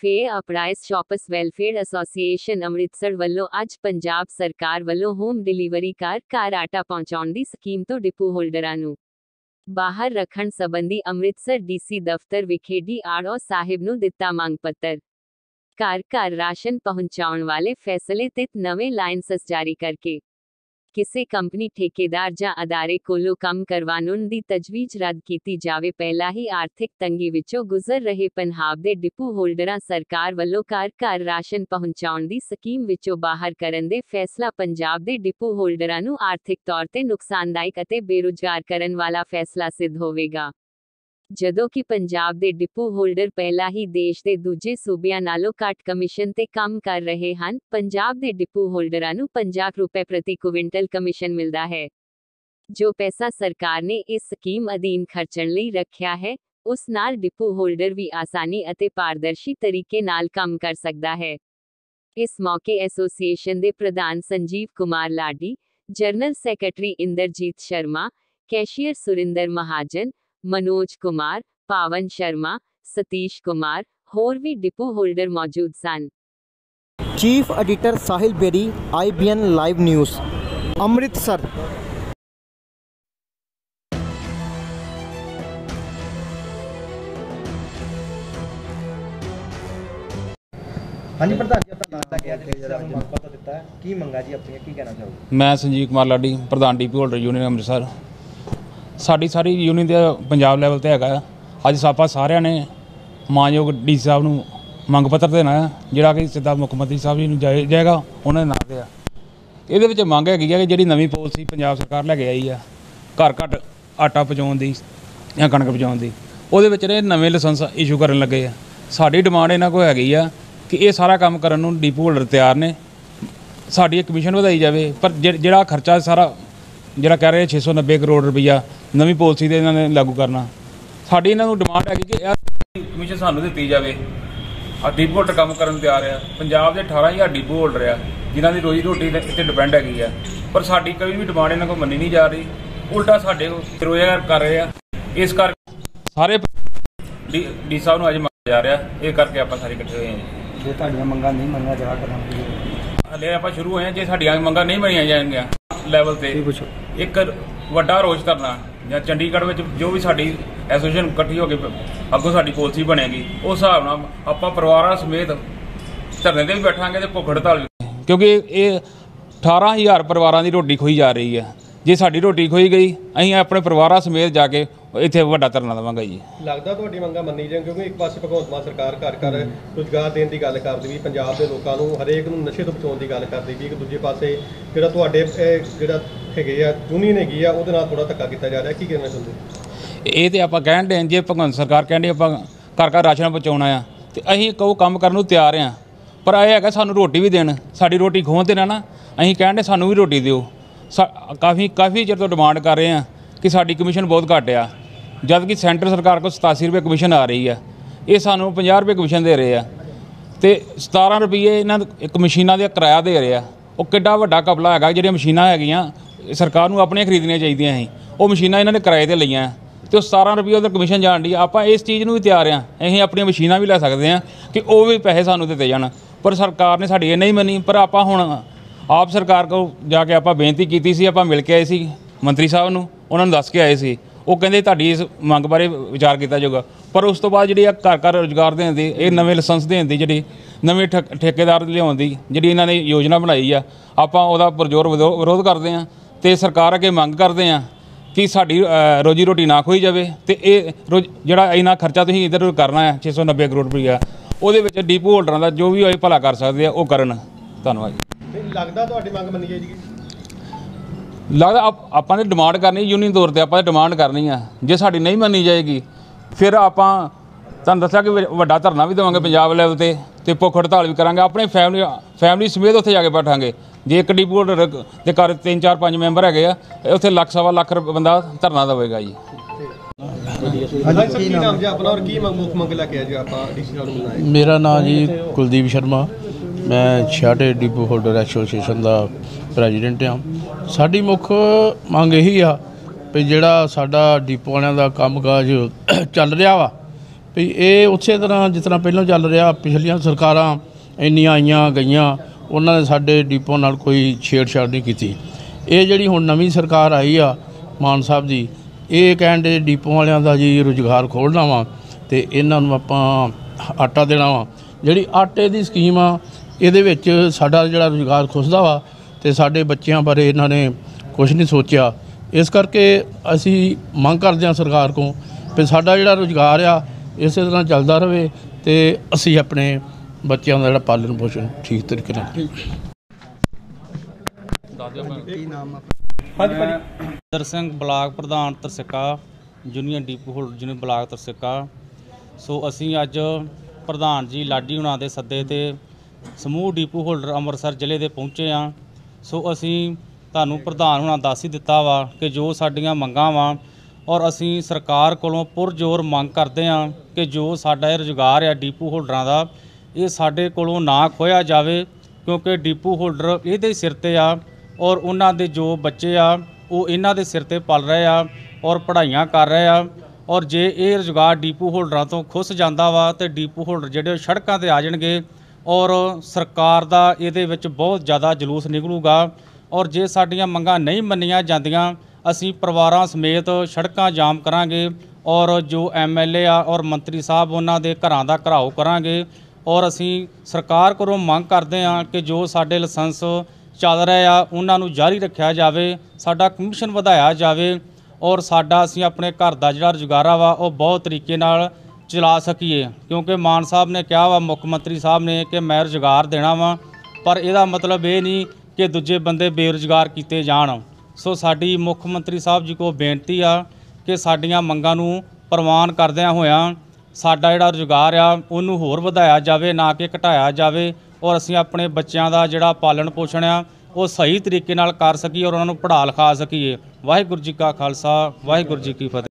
Fair price shops welfare association Amritsar ਵੱਲੋਂ ਅੱਜ ਪੰਜਾਬ ਸਰਕਾਰ ਵੱਲੋਂ ਹੋਮ ਡਿਲੀਵਰੀ ਕਾਰ ਘਰ ਆਟਾ ਪਹੁੰਚਾਉਣ ਦੀ ਸਕੀਮ ਤੋਂ ਡਿਪੂ ਹੋਲਡਰਾਂ ਨੂੰ। ਬਾਹਰ ਰੱਖਣ ਸੰਬੰਧੀ ਅੰਮ੍ਰਿਤਸਰ ਡੀਸੀ ਦਫ਼ਤਰ ਵਿਖੇ ਡੀਆਰਓ ਸਾਹਿਬ ਨੂੰ ਦਿੱਤਾ ਮੰਗ ਪੱਤਰ। ਘਰ ਘਰ ਰਾਸ਼ਨ ਪਹੁੰਚਾਉਣ ਵਾਲੇ ਫੈਸਲੇ ਤੇ ਨਵੇਂ ਲਾਇਸੈਂਸ ਜਾਰੀ ਕਰਕੇ ਕਿਸੇ ਕੰਪਨੀ ਠੇਕੇਦਾਰ ਜਾਂ ਅਦਾਰੇ ਕੋਲੋਂ ਕੰਮ ਕਰਵਾਉਣ ਦੀ ਤਜਵੀਜ਼ ਰੱਦ ਕੀਤੀ ਜਾਵੇ, ਪਹਿਲਾਂ ਹੀ ਆਰਥਿਕ ਤੰਗੀ ਵਿੱਚੋਂ ਗੁਜ਼ਰ ਰਹੇ ਪੰਜਾਬ ਦੇ ਡਿਪੂ ਹੋਲਡਰਾਂ ਸਰਕਾਰ ਵੱਲੋਂ ਘਰ ਘਰ ਰਾਸ਼ਨ ਪਹੁੰਚਾਉਣ ਦੀ ਸਕੀਮ ਵਿੱਚੋਂ ਬਾਹਰ ਕਰਨ ਦੇ ਫੈਸਲਾ ਪੰਜਾਬ ਦੇ ਡਿਪੂ ਹੋਲਡਰਾਂ ਨੂੰ ਆਰਥਿਕ ਤੌਰ ਤੇ ਨੁਕਸਾਨਦਾਇਕ ਅਤੇ ਬੇਰੁਜ਼ਗਾਰ ਕਰਨ ਵਾਲਾ ਫੈਸਲਾ ਸਿੱਧ ਹੋਵੇਗਾ। ਜਦੋਂ ਕਿ ਪੰਜਾਬ ਦੇ ਡਿਪੂ ਹੋਲਡਰ ਪਹਿਲਾਂ ਹੀ ਦੇਸ਼ ਦੇ ਦੂਜੇ ਸੂਬਿਆਂ ਨਾਲੋਂ ਘੱਟ ਕਮਿਸ਼ਨ ਤੇ ਕੰਮ ਕਰ ਰਹੇ ਹਨ, ਪੰਜਾਬ ਦੇ ਡਿਪੂ ਹੋਲਡਰਾਂ ਨੂੰ 50 ਰੁਪਏ ਪ੍ਰਤੀ ਕੁਇੰਟਲ ਕਮਿਸ਼ਨ ਮਿਲਦਾ ਹੈ। ਜੋ ਪੈਸਾ ਸਰਕਾਰ ਨੇ ਇਸ ਸਕੀਮ ਅਧੀਨ ਖਰਚਣ ਲਈ ਰੱਖਿਆ ਹੈ, ਉਸ ਨਾਲ ਡਿਪੂ ਹੋਲਡਰ ਵੀ ਆਸਾਨੀ ਅਤੇ ਪਾਰਦਰਸ਼ੀ ਤਰੀਕੇ ਨਾਲ ਕੰਮ ਕਰ ਸਕਦਾ ਹੈ। ਇਸ ਮੌਕੇ ਐਸੋਸੀਏਸ਼ਨ ਦੇ ਪ੍ਰਧਾਨ Sanjeev Kumar Ladi, general secretary Inderjit Sharma, cashier Surinder Mahajan Manoj Kumar Pawan Sharma Satish Kumar ਹੋਰ ਵੀ ਡਿਪੂ ਹੋਲਡਰ ਮੌਜੂਦ ਸਨ chief editor Sahil Beri IBN live news Amritsar ਹਾਂਜੀ ਪ੍ਰਧਾਨ ਜੀ ਆਪਣਾ ਨਾਮ ਤਾਂ ਗਿਆ ਜੀ ਜਿਹੜਾ ਮੰਗ ਪੱਤਰ ਦਿੱਤਾ ਹੈ ਕੀ ਮੰਗਾ ਜੀ ਆਪਣੀਆਂ ਕੀ ਕਹਿਣਾ ਚਾਹੋਗੇ ਮੈਂ ਸੰਜੀਵ ਕੁਮਾਰ ਲਾਡੀ ਪ੍ਰਧਾਨ ਡੀਪੀ ਹੋਲਡਰ ਯੂਨੀਅਨ ਅੰਮ੍ਰਿਤਸਰ ਸਾਡੀ ਸਾਰੀ ਯੂਨੀਅਨ ਦੇ ਪੰਜਾਬ ਲੈਵਲ ਤੇ ਹੈਗਾ ਆ। ਅੱਜ ਆਪਾਂ ਸਾਰਿਆਂ ਨੇ ਮਾਨਯੋਗ ਡੀ ਸਾਹਿਬ ਨੂੰ ਮੰਗ ਪੱਤਰ ਦੇਣਾ ਹੈ ਜਿਹੜਾ ਕਿ ਸਿੱਧਾ ਮੁੱਖ ਮੰਤਰੀ ਸਾਹਿਬ ਜੀ ਨੂੰ ਜਾਏ- ਜਾਏਗਾ, ਉਹਨਾਂ ਦੇ ਨਾਂ ਤੇ ਆ। ਇਹਦੇ ਵਿੱਚ ਮੰਗ ਹੈਗੀ ਆ ਕਿ ਜਿਹੜੀ ਨਵੀਂ ਪਾਲਿਸੀ ਪੰਜਾਬ ਸਰਕਾਰ ਲੈ ਕੇ ਆਈ ਆ, ਘਰ ਘੱਟ ਆਟਾ ਪਹੁੰਚਾਉਣ ਦੀ ਜਾਂ ਕਣਕ ਪਹੁੰਚਾਉਣ ਦੀ, ਉਹਦੇ ਵਿੱਚ ਇਹ ਨਵੇਂ ਲਾਇਸੈਂਸ ਇਸ਼ੂ ਕਰਨ ਲੱਗੇ ਆ। ਸਾਡੀ ਡਿਮਾਂਡ ਇਹਨਾਂ ਕੋਲ ਹੈਗੀ ਆ ਕਿ ਇਹ ਸਾਰਾ ਕੰਮ ਕਰਨ ਨੂੰ ਡੀਪੂ ਹੋਲਡਰ ਤਿਆਰ ਨੇ। ਸਾਡੀ ਇਹ ਕਮਿਸ਼ਨ ਵਧਾਈ ਜਾਵੇ, ਪਰ ਜਿ- ਜਿਹੜਾ ਖਰਚਾ ਸਾਰਾ ਜਿਹੜਾ ਕਹਿ ਰਹੇ 690 ਕਰੋੜ ਰੁਪਈਆ ਨਵੀਂ ਪਾਲਿਸੀ ਦੇ ਇਹਨਾਂ ਨੇ ਲਾਗੂ ਕਰਨਾ। ਸਾਡੀ ਇਹਨਾਂ ਨੂੰ ਡਿਮਾਂਡ ਹੈਗੀ ਕਿ ਇਹ ਕਮਿਸ਼ਨ ਸਾਨੂੰ ਦਿੱਤੀ ਜਾਵੇ। ਆ ਡੀਪੂ ਹੋਲਡਰ ਕੰਮ ਕਰਨ ਨੂੰ ਤਿਆਰ ਆ। ਪੰਜਾਬ ਦੇ 18000 ਡੀਪੂ ਹੋਲਡਰ ਆ ਜਿਨ੍ਹਾਂ ਦੀ ਰੋਜੀ ਰੋਟੀ ਦੇ ਇੱਥੇ ਡਿਪੈਂਡ ਹੈਗੀ ਆ। ਪਰ ਸਾਡੀ ਕੋਈ ਵੀ ਡਿਮਾਂਡ ਇਹਨਾਂ ਕੋਲ ਮੰਨੀ ਨਹੀਂ ਜਾ ਰਹੀ। ਉਲਟਾ ਸਾਡੇ ਕੋਲ ਰੋਜ਼ਗਾਰ ਕਰ ਰਹੇ ਆ। ਇਸ ਕਰਕੇ ਸਾਰੇ ਡੀ ਡੀ ਸਾਹਿਬ ਨੂੰ ਅੱਜ ਮੰਗਿਆ ਜਾ ਰਿਹਾ। ਇਹ ਕਰਕੇ ਆਪਾਂ ਸਾਰੇ ਇਕੱਠੇ ਹੋਏ ਹਾਂ ਜੇ। ਤੁਹਾਡੀਆਂ ਮੰਗਾਂ ਨਹੀਂ ਮੰਨਿਆ ਜਾ ਕਰਾਂ ਹਲੇ ਆਪਾਂ ਸ਼ੁਰੂ ਹੋਏ ਹਾਂ ਜੇ ਸਾਡੀਆਂ ਮੰਗਾਂ ਨਹੀਂ ਬਣੀਆਂ ਜਾਣਗੀਆਂ ਲੈਵਲ ਤੇ ਇੱਕ ਵੱਡਾ ਰੋਸ਼ ਧਰਨਾ ਜਾਂ ਚੰਡੀਗੜ੍ਹ ਵਿੱਚ ਜੋ ਵੀ ਸਾਡੀ ਐਸੋਸੀਏਸ਼ਨ ਇਕੱਠੀ ਹੋ ਕੇ ਅੱਗੋਂ ਸਾਡੀ ਪਾਲਿਸੀ ਬਣੇਗੀ ਉਸ ਹਿਸਾਬ ਨਾਲ ਆਪਾਂ ਪਰਿਵਾਰਾਂ ਸਮੇਤ ਧਰਨੇ ਤੇ ਵੀ ਬੈਠਾਂਗੇ ਤੇ ਭੁੱਖ ਹੜਤਾਲ ਕਿਉਂਕਿ ਇਹ 18000 ਪਰਿਵਾਰਾਂ ਦੀ ਰੋਟੀ ਖੋਈ ਜਾ ਰਹੀ ਹੈ। ਜੇ ਸਾਡੀ ਰੋਟੀ ਖੋਈ ਗਈ ਅਸੀਂ ਆਪਣੇ ਪਰਿਵਾਰਾਂ ਸਮੇਤ ਜਾ ਕੇ ਇੱਥੇ ਵੱਡਾ ਧਰਨਾ ਦੇਵਾਂਗੇ ਜੀ। ਲੱਗਦਾ ਤੁਹਾਡੀ ਮੰਗਾਂ ਮੰਨੀ ਜਾਣ ਕਿਉਂਕਿ ਇੱਕ ਪਾਸੇ ਭਗਵੰਤ ਮਾਨ ਸਰਕਾਰ ਘਰ ਘਰ ਰੁਜ਼ਗਾਰ ਦੇਣ ਦੀ ਗੱਲ ਕਰਦੀ ਵੀ ਪੰਜਾਬ ਦੇ ਲੋਕਾਂ ਨੂੰ ਹਰੇਕ ਨੂੰ ਨਸ਼ੇ ਤੋਂ ਬਚਾਉਣ ਦੀ ਗੱਲ ਕਰਦੀ ਵੀ ਇੱਕ ਦੂਜੇ ਪਾਸੇ ਜਿਹੜਾ ਤੁਹਾਡੇ ਇਹ ਜਿਹੜਾ ਹੈਗੇ ਆ ਯੂਨੀਅਨ ਹੈਗੀ ਆ ਉਹਦੇ ਨਾਲ ਥੋੜਾ ਧੱਕਾ ਕੀਤਾ ਜਾ ਰਿਹਾ ਕੀ ਕਹਿਣਾ ਚਾਹੁੰਦੇ ਇਹ ਤੇ ਆਪਾਂ ਕਹਿਣ ਦੇ ਜੇ ਭਗਵੰਤ ਸਰਕਾਰ ਕਹਿੰਦੀ ਆਪਾਂ ਘਰ ਘਰ ਰਾਸ਼ਨ ਪਹੁੰਚਾਉਣਾ ਆ ਤੇ ਅਸੀਂ ਕਹੋ ਕੰਮ ਕਰਨ ਨੂੰ ਤਿਆਰ ਆ। ਪਰ ਇਹ ਹੈਗਾ ਸਾਨੂੰ ਰੋਟੀ ਵੀ ਦੇਣ ਸਾਡੀ ਰੋਟੀ ਖੋਹਣ ਤੇ ਨਾ ਨਾ ਅਸੀਂ ਕਹਿਣ ਦੇ ਸਾਨੂੰ ਵੀ ਰੋਟੀ ਦਿਓ। ਕਾਫੀ ਕਾਫੀ ਚਿਰ ਤੋਂ ਡਿਮਾਂਡ ਕਰ ਰਹੇ ਆ ਕਿ ਸਾਡੀ ਕਮਿਸ਼ਨ ਬਹੁਤ ਘੱਟ ਆ। ਜਦ ਕਿ ਸੈਂਟਰ ਸਰਕਾਰ ਕੋਲ 87 ਰੁਪਏ ਕਮਿਸ਼ਨ ਆ ਰਹੀ ਆ। ਇਹ ਸਾਨੂੰ 50 ਰੁਪਏ ਕਮਿਸ਼ਨ ਦੇ ਰਹੇ ਆ। ਤੇ 17 ਰੁਪਏ ਇਹਨਾਂ ਇੱਕ ਮਸ਼ੀਨਾਂ ਦਾ ਕਿਰਾਇਆ ਦੇ ਰਹੇ ਆ। ਉਹ ਕਿੱਡਾ ਵੱਡਾ ਕਪਲਾ ਹੈਗਾ, ਜਿਹੜੀਆਂ ਮਸ਼ੀਨਾਂ ਹੈਗੀਆਂ ਸਰਕਾਰ ਨੂੰ ਆਪਣੀਆਂ ਖਰੀਦਣੀਆਂ ਚਾਹੀਦੀਆਂ ਸੀ। ਉਹ ਮਸ਼ੀਨਾਂ ਇਹਨਾਂ ਨੇ ਕਿਰਾਏ ਤੇ ਲਈਆਂ। ਤੇ ਉਹ 17 ਰੁਪਏ ਉਹਦਾ ਕਮਿਸ਼ਨ ਜਾਣ ਦੀ, ਆਪਾਂ ਇਸ ਚੀਜ਼ ਨੂੰ ਵੀ ਤਿਆਰ ਆ। ਅਸੀਂ ਆਪਣੀਆਂ ਮਸ਼ੀਨਾਂ ਵੀ ਲੈ ਸਕਦੇ ਆ ਕਿ ਉਹ ਵੀ ਪੈਸੇ ਸਾਨੂੰ ਦਿੱਤੇ ਜਾਣ। ਪਰ ਸਰਕਾਰ ਨੇ ਸਾਡੀ ਇਹ ਨਹੀਂ ਮੰਨੀ, ਪਰ ਆਪਾਂ ਹੁਣ ਆਪ ਸਰਕਾਰ ਕੋਲ ਜਾ ਕੇ ਆਪਾਂ ਬੇਨਤੀ ਕੀਤੀ ਸੀ, ਆਪਾਂ ਮਿਲ ਕੇ ਆਏ ਸੀ ਮੰਤਰੀ ਸਾਹਿਬ ਨੂੰ, ਉਹਨਾਂ ਨੂੰ ਦੱਸ ਕੇ ਆਏ ਸੀ। ਉਹ ਕਹਿੰਦੇ ਤੁਹਾਡੀ ਇਸ ਮੰਗ ਬਾਰੇ ਵਿਚਾਰ ਕੀਤਾ ਜਾਊਗਾ। ਪਰ ਉਸ ਤੋਂ ਬਾਅਦ ਜਿਹੜੀ ਆ ਘਰ ਘਰ ਰੋਜ਼ਗਾਰ ਦੇਣ ਦੀ, ਇਹ ਨਵੇਂ ਲਾਇਸੈਂਸ ਦੇਣ ਦੀ ਜਿਹੜੀ, ਨਵੇਂ ਠੇਕੇਦਾਰ ਲਿਆਉਣ ਦੀ ਜਿਹੜੀ ਇਹਨਾਂ ਨੇ ਯੋਜਨਾ ਬਣਾਈ ਆ, ਆਪਾਂ ਉਹਦਾ ਪੁਰਜੋਰ ਵਿਰੋ- ਵਿਰੋਧ ਕਰਦੇ ਆ ਤੇ ਸਰਕਾਰ ਅੱਗੇ ਮੰਗ ਕਰਦੇ ਆ ਕਿ ਸਾਡੀ ਰੋਜੀ ਰੋਟੀ ਨਾ ਖੋਈ ਜਾਵੇ ਤੇ ਇਹ ਰੋਜ਼- ਜਿਹੜਾ ਇੰਨਾ ਖਰਚਾ ਤੁਸੀਂ ਇਧਰ ਕਰਨਾ ਹੈ 690 ਕਰੋੜ ਰੁਪਈਆ, ਉਹਦੇ ਵਿੱਚ ਡੀਪੂ ਹੋਲਡਰਾਂ ਦਾ ਜੋ ਵੀ ਹੋਏ ਭਲਾ ਕਰ ਸਕਦੇ ਆ, ਉਹ ਕਰਨ। ਧੰਨਵਾਦ ਜੀ। ਨਹੀਂ ਲੱਗਦਾ ਤੁਹਾਡੀ ਮੰਗ ਮੰਨੀ ਜਾਏਗੀ? ਲੱਗਦਾ ਆਪ- ਆਪਾਂ ਨੇ ਡਿਮਾਂਡ ਕਰਨੀ ਯੂਨੀਅਨ ਤੌਰ ਤੇ ਆਪਾਂ ਡਿਮਾਂਡ ਕਰਨੀ ਆ। ਜੇ ਸਾਡੀ ਨਹੀਂ ਮੰਨੀ ਜਾਏਗੀ ਫਿਰ ਆਪਾਂ ਤੁਹਾਨੂੰ ਦੱਸਿਆ ਕਿ ਵ- ਵੱਡਾ ਧਰਨਾ ਵੀ ਦੇਵਾਂਗੇ ਪੰਜਾਬ ਲੈਵਲ ਤੇ ਤੇ ਭੁੱਖ ਹੜਤਾਲ ਵੀ ਕਰਾਂਗੇ ਆਪਣੇ ਫੈਮਿਲੀ ਫੈਮਿਲੀ ਸਮੇਤ ਉੱਥੇ ਜਾ ਕੇ ਬੈਠਾਂਗੇ। ਜੇ ਇੱਕ ਡਿਪੂ ਹੋਲਡਰ ਦੇ ਘਰ ਤਿੰਨ ਚਾਰ ਪੰਜ ਮੈਂਬਰ ਹੈਗੇ ਆ ਇਹ ਉੱਥੇ ਲੱਖ ਸਵਾ ਲੱਖ ਰੁਪਏ ਬੰਦਾ ਧਰਨਾ ਦੇਵੇਗਾ ਜੀ। ਹਾਂਜੀ ਸਰ ਕੀ ਨਾਮ ਜੀ ਆਪਣਾ ਔਰ ਕੀ ਮੰਗ ਮੁੱਖ ਮੰਗ ਲੈ ਕੇ ਆ ਜੀ ਆਪਾਂ ਡੀਸੀ ਸਾਹਿਬ ਨੂੰ ਮਿਲਣਾ ਹੈ ਮੇਰਾ ਨਾਮ ਜੀ ਕੁਲਦੀਪ ਸ਼ਰਮਾ। ਮੈਂ ਛਾਟੇ ਡਿਪੂ ਹੋਲਡਰ ਐਸੋਸੀਏਸ਼ਨ ਦਾ ਪ੍ਰੈਜ਼ੀਡੈਂਟ ਹਾਂ। ਸਾਡੀ ਮੁੱਖ ਮੰਗ ਇਹੀ ਆ ਵੀ ਜਿਹੜਾ ਸਾਡਾ ਡਿਪੂ ਵਾਲਿਆਂ ਦਾ ਕੰਮਕਾਜ ਚੱਲ ਰਿਹਾ ਵਾ, ਵੀ ਇਹ ਉਸੇ ਤਰ੍ਹਾਂ ਜਿਸ ਤਰ੍ਹਾਂ ਪਹਿਲਾਂ ਚੱਲ ਰਿਹਾ, ਪਿਛਲੀਆਂ ਸਰਕਾਰਾਂ ਇੰਨੀਆਂ ਆਈਆਂ ਗਈਆਂ, ਉਹਨਾਂ ਨੇ ਸਾਡੇ ਡਿਪੋ ਨਾਲ ਕੋਈ ਛੇੜਛਾੜ ਨਹੀਂ ਕੀਤੀ। ਇਹ ਜਿਹੜੀ ਹੁਣ ਨਵੀਂ ਸਰਕਾਰ ਆਈ ਆ, ਮਾਨ ਸਾਹਿਬ ਦੀ ਇਹ ਕਹਿੰਦੇ ਡਿਪੋ ਵਾਲਿਆਂ ਦਾ ਜੀ ਰੁਜ਼ਗਾਰ ਖੋਲਣਾ ਵਾ ਤੇ ਇਹਨਾਂ ਨੂੰ ਆਪਾਂ ਆਟਾ ਦੇਣਾ ਵਾ। ਜਿਹੜੀ ਆਟੇ ਦੀ ਸਕੀਮ ਆ ਇਹਦੇ ਵਿੱਚ ਸਾਡਾ ਜਿਹੜਾ ਰੁਜ਼ਗਾਰ ਖੁੱਸਦਾ ਵਾ ਤੇ ਸਾਡੇ ਬੱਚਿਆਂ ਬਾਰੇ ਇਹਨਾਂ ਨੇ ਕੁਝ ਨਹੀਂ ਸੋਚਿਆ। ਇਸ ਕਰਕੇ ਅਸੀਂ ਮੰਗ ਕਰਦੇ ਹਾਂ ਸਰਕਾਰ ਕੋਲ ਵੀ ਸਾਡਾ ਜਿਹੜਾ ਰੁਜ਼ਗਾਰ ਆ ਇਸੇ ਤਰ੍ਹਾਂ ਚੱਲਦਾ ਰਹੇ ਤੇ ਅਸੀਂ ਆਪਣੇ ਬੱਚਿਆਂ ਦਾ ਜਿਹੜਾ ਪਾਲਣ ਪੋਸ਼ਣ ਠੀਕ ਤਰੀਕੇ ਨਾਲ ਦਰ ਸਿੰਘ ਬਲਾਕ ਪ੍ਰਧਾਨ Tarsikka union depot holder union block Tarsikka. ਸੋ ਅਸੀਂ ਅੱਜ ਪ੍ਰਧਾਨ ਜੀ ਲਾਡੀ ਹੁਣਾਂ ਦੇ ਸੱਦੇ ਤੇ ਸਮੂਹ ਡੀਪੂ ਹੋਲਡਰ ਅੰਮ੍ਰਿਤਸਰ ਜ਼ਿਲ੍ਹੇ ਦੇ ਪਹੁੰਚੇ ਆ ਸੋ ਅਸੀਂ ਤੁਹਾਨੂੰ ਪ੍ਰਧਾਨ ਹੁਣਾਂ ਦੱਸ ਹੀ ਦਿੱਤਾ ਵਾ ਕਿ ਜੋ ਸਾਡੀਆਂ ਮੰਗਾਂ ਵਾ ਔਰ ਅਸੀਂ ਸਰਕਾਰ ਕੋਲੋਂ ਪੁਰਜ਼ੋਰ ਮੰਗ ਕਰਦੇ ਆ ਕਿ ਜੋ ਸਾਡਾ ਇਹ ਰੁਜ਼ਗਾਰ ਆ ਡੀਪੂ ਹੋਲਡਰਾਂ ਦਾ, ਇਹ ਸਾਡੇ ਕੋਲੋਂ ਨਾ ਖੋਇਆ ਜਾਵੇ ਕਿਉਂਕਿ ਡੀਪੂ ਹੋਲਡਰ ਇਹਦੇ ਸਿਰ ਤੇ ਆ ਔਰ ਉਹਨਾਂ ਦੇ ਜੋ ਬੱਚੇ ਆ, ਉਹ ਇਹਨਾਂ ਦੇ ਸਿਰ ਤੇ ਪਲ ਰਹੇ ਆ ਔਰ ਪੜ੍ਹਾਈਆਂ ਕਰ ਰਹੇ ਆ ਔਰ ਜੇ ਇਹ ਰੁਜ਼ਗਾਰ ਡੀਪੂ ਹੋਲਡਰਾਂ ਤੋਂ ਖੁੱਸ ਜਾਂਦਾ ਵਾ ਤੇ ਡੀਪੂ ਹੋਲਡਰ ਜਿਹੜੇ ਉਹ ਸੜਕਾਂ ਤੇ ਆ ਜਾਣਗੇ ਔਰ ਸਰਕਾਰ ਦਾ ਇਹਦੇ ਵਿੱਚ ਬਹੁਤ ਜ਼ਿਆਦਾ ਜਲੂਸ ਨਿਕਲੂਗਾ। ਔਰ ਜੇ ਸਾਡੀਆਂ ਮੰਗਾਂ ਨਹੀਂ ਮੰਨੀਆਂ ਜਾਂਦੀਆਂ, ਅਸੀਂ ਪਰਿਵਾਰਾਂ ਸਮੇਤ ਸੜਕਾਂ ਜਾਮ ਕਰਾਂਗੇ ਔਰ ਜੋ ਐਮਐਲਏ ਆ ਔਰ ਮੰਤਰੀ ਸਾਹਿਬ ਉਹਨਾਂ ਦੇ ਘਰਾਂ ਦਾ ਘਰਾਓ ਕਰਾਂਗੇ। ਔਰ ਅਸੀਂ ਸਰਕਾਰ ਕੋਲੋਂ ਮੰਗ ਕਰਦੇ ਹਾਂ ਕਿ ਜੋ ਸਾਡੇ ਲਾਇਸੈਂਸ ਚੱਲ ਰਹੇ ਆ, ਉਹਨਾਂ ਨੂੰ ਜਾਰੀ ਰੱਖਿਆ ਜਾਵੇ, ਸਾਡਾ ਕਮਿਸ਼ਨ ਵਧਾਇਆ ਜਾਵੇ। ਔਰ ਸਾਡਾ ਅਸੀਂ ਆਪਣੇ ਘਰ ਦਾ ਜਿਹੜਾ ਰੁਜ਼ਗਾਰਾ ਵਾ, ਉਹ ਬਹੁਤ ਤਰੀਕੇ ਨਾਲ ਚਲਾ ਸਕੀਏ। ਕਿਉਂਕਿ ਮਾਨ ਸਾਹਿਬ ਨੇ ਕਿਹਾ ਵਾ, ਮੁੱਖ ਮੰਤਰੀ ਸਾਹਿਬ ਨੇ ਕਿ ਮੈਂ ਰੁਜ਼ਗਾਰ ਦੇਣਾ ਵਾ, ਪਰ ਇਹਦਾ ਮਤਲਬ ਇਹ ਨਹੀਂ ਕਿ ਦੂਜੇ ਬੰਦੇ ਬੇਰੁਜ਼ਗਾਰ ਕੀਤੇ ਜਾਣ। ਸੋ ਸਾਡੀ ਮੁੱਖ ਮੰਤਰੀ ਸਾਹਿਬ ਜੀ ਕੋ ਬੇਨਤੀ ਆ ਕਿ ਸਾਡੀਆਂ ਮੰਗਾਂ ਨੂੰ ਪ੍ਰਵਾਨ ਕਰਦਿਆਂ ਹੋਇਆਂ ਸਾਡਾ ਜਿਹੜਾ ਰੁਜ਼ਗਾਰ ਆ, ਉਹਨੂੰ ਹੋਰ ਵਧਾਇਆ ਜਾਵੇ, ਨਾ ਕਿ ਘਟਾਇਆ ਜਾਵੇ ਔਰ ਅਸੀਂ ਆਪਣੇ ਬੱਚਿਆਂ ਦਾ ਜਿਹੜਾ ਪਾਲਣ ਪੋਸ਼ਣ ਆ, ਉਹ ਸਹੀ ਤਰੀਕੇ ਨਾਲ ਕਰ ਸਕੀਏ ਔਰ ਉਹਨਾਂ ਨੂੰ ਪੜ੍ਹਾ ਲਿਖਾ ਸਕੀਏ। ਵਾਹਿਗੁਰੂ ਜੀ ਕਾ ਖਾਲਸਾ, ਵਾਹਿਗੁਰੂ ਜੀ ਕੀ ਫਤਿਹ।